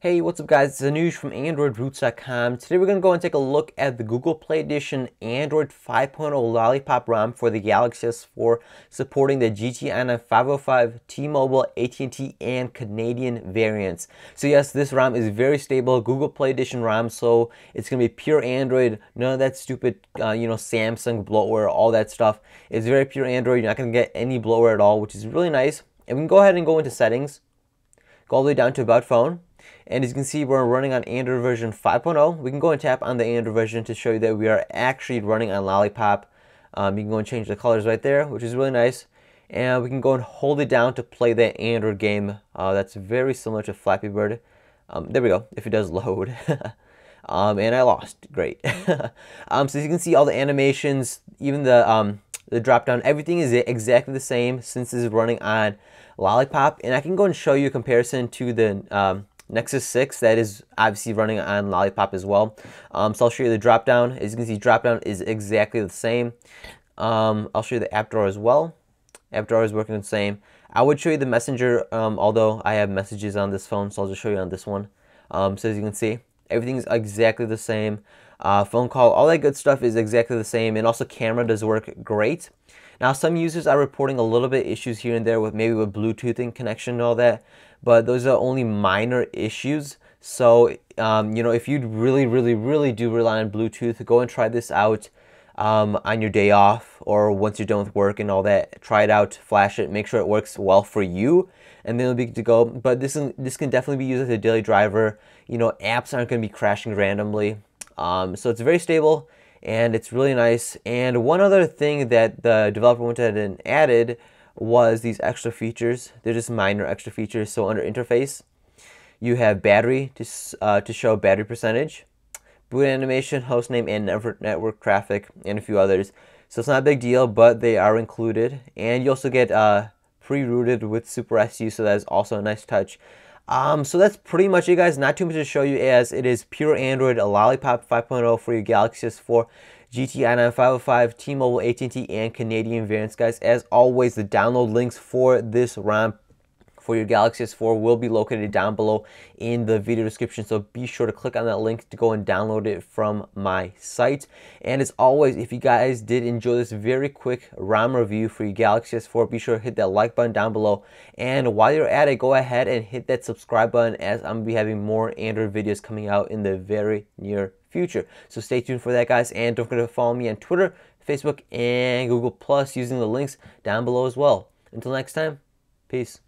Hey, what's up guys? It's Anuj from AndroidRootz.com. Today we're going to go and take a look at the Google Play Edition Android 5.0 Lollipop ROM for the Galaxy S4 supporting the GT9 505, T-Mobile, AT&T, and Canadian variants. So yes, this ROM is very stable, Google Play Edition ROM, so it's going to be pure Android, none of that stupid, uh, you know, Samsung bloatware, all that stuff. It's very pure Android, you're not going to get any bloatware at all, which is really nice. And we can go ahead and go into settings, go all the way down to about phone, and as you can see, we're running on Android version 5.0. We can go and tap on the Android version to show you that we are actually running on Lollipop. Um, you can go and change the colors right there, which is really nice. And we can go and hold it down to play that Android game. Uh, that's very similar to Flappy Bird. Um, there we go, if it does load. um, and I lost, great. um, so as you can see, all the animations, even the, um, the drop down, everything is exactly the same since this is running on Lollipop. And I can go and show you a comparison to the um, Nexus 6 that is obviously running on Lollipop as well. Um, so I'll show you the drop down. As you can see, drop down is exactly the same. Um, I'll show you the app drawer as well. App drawer is working the same. I would show you the messenger, um, although I have messages on this phone, so I'll just show you on this one. Um, so as you can see, everything's exactly the same. Uh, phone call, all that good stuff is exactly the same, and also camera does work great. Now, some users are reporting a little bit issues here and there with maybe with Bluetooth and connection and all that, but those are only minor issues. So, um, you know, if you really, really, really do rely on Bluetooth, go and try this out um, on your day off or once you're done with work and all that. Try it out, flash it, make sure it works well for you, and then it'll be good to go. But this, this can definitely be used as a daily driver. You know, apps aren't going to be crashing randomly. Um, so it's very stable and it's really nice. And one other thing that the developer went ahead and added was these extra features. They're just minor extra features. So under interface, you have battery to, uh, to show battery percentage, boot animation, host name, and network, traffic, and a few others. So it's not a big deal, but they are included. And you also get uh, pre-rooted with Super SU, so that is also a nice touch. Um, so that's pretty much it, guys. Not too much to show you as it is pure Android, a Lollipop 5.0 for your Galaxy S4, GTI 9505, T-Mobile, AT&T, and Canadian variants, guys. As always, the download links for this ROM for your Galaxy S4 will be located down below in the video description. So be sure to click on that link to go and download it from my site. And as always, if you guys did enjoy this very quick ROM review for your Galaxy S4, be sure to hit that like button down below. And while you're at it, go ahead and hit that subscribe button as I'm going to be having more Android videos coming out in the very near future. So stay tuned for that, guys. And don't forget to follow me on Twitter, Facebook, and Google Plus using the links down below as well. Until next time, peace.